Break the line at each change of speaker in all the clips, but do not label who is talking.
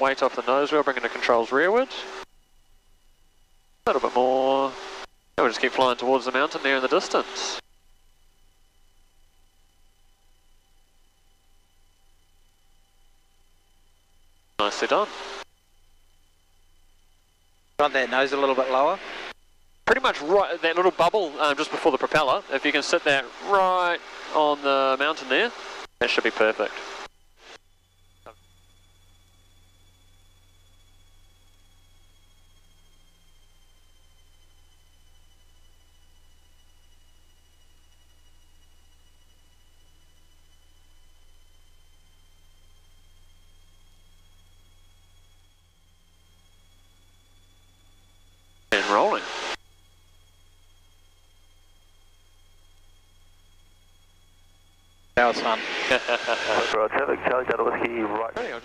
weight off the nose wheel, bringing the controls rearward. A little bit more. And we'll just keep flying towards the mountain there in the distance. Nicely done.
Want that nose a little bit lower?
Pretty much right, that little bubble um, just before the propeller, if you can sit that right on the mountain there, that should be perfect. Rolling.
That was fun.
Roger, Charlie Delta Whiskey, right.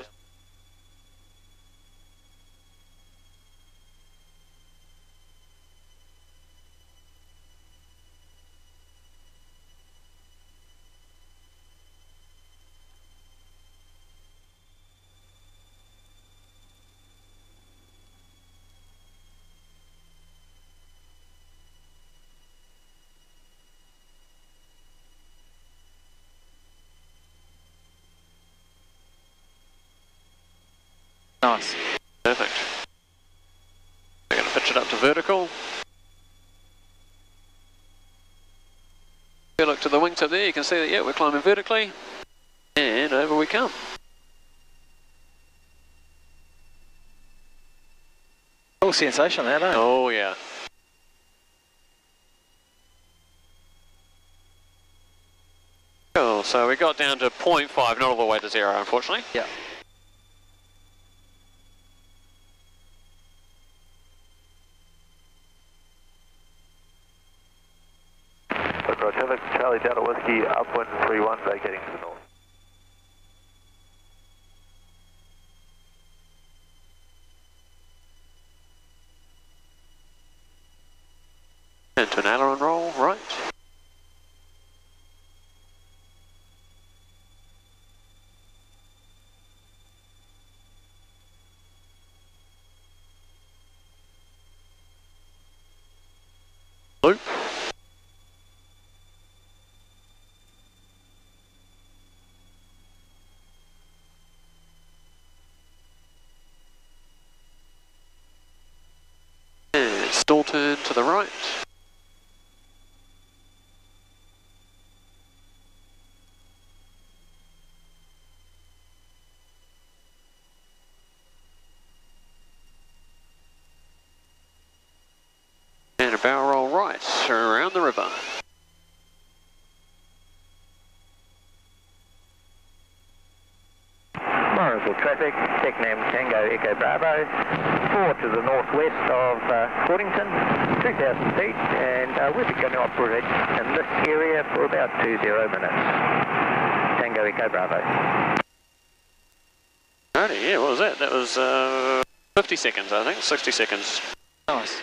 Nice.
Perfect. We're going to pitch it up to vertical. If you look to the wingtip there, you can see that, yeah, we're climbing vertically. And over we come.
Cool sensation eh?
Oh, yeah. Cool, so we got down to 0.5, not all the way to zero, unfortunately.
Yeah.
Roger, Charlie Delta Whiskey, upwind 31, vacating to the north.
Into an aileron roll, right. Turn to the right. And a barrel roll right around the river.
Morrinsville traffic, check name Tango Echo Bravo, 4 to the northwest of uh, Fordington, 2,000 feet, and uh, we'll be going to operate in this area for about 20 minutes. Tango Echo Bravo.
Alrighty, yeah, what was that? That was uh, 50 seconds, I think, 60 seconds.
Nice.